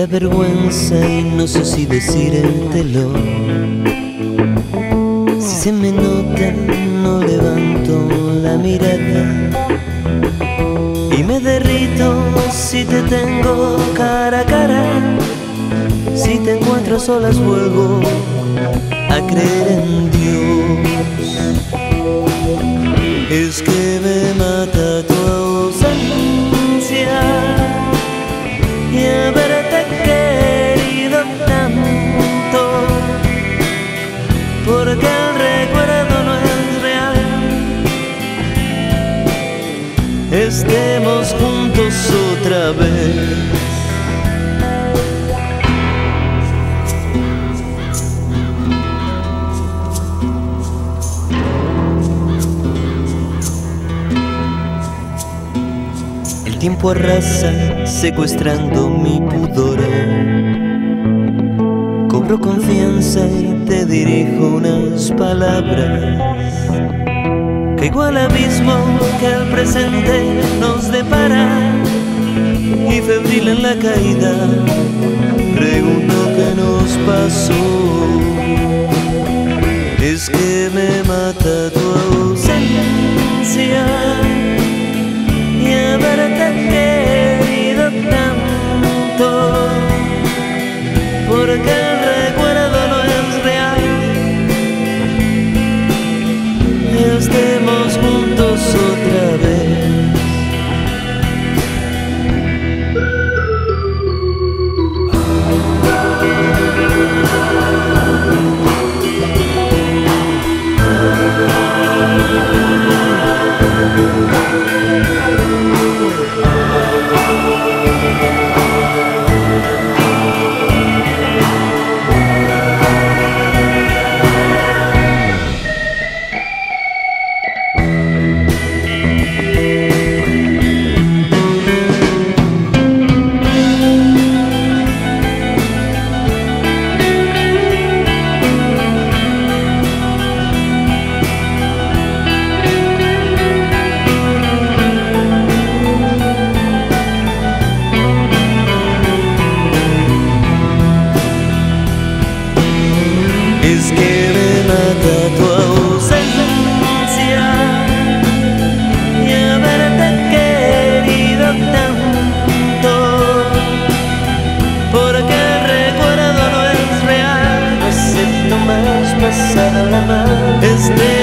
Da vergüenza y no sé si decírtelo. Si se me nota, no levanto la mirada. Y me derrito si te tengo cara a cara. Si te encuentro a solas, vuelvo a creer en Dios. Es que otra vez. El tiempo arrasa secuestrando mi pudor. Cobro confianza y te dirijo unas palabras. Caigo al abismo que al presente en la caída, pregunto qué nos pasó. Es que me mata tu ausencia recuerdo no es real. No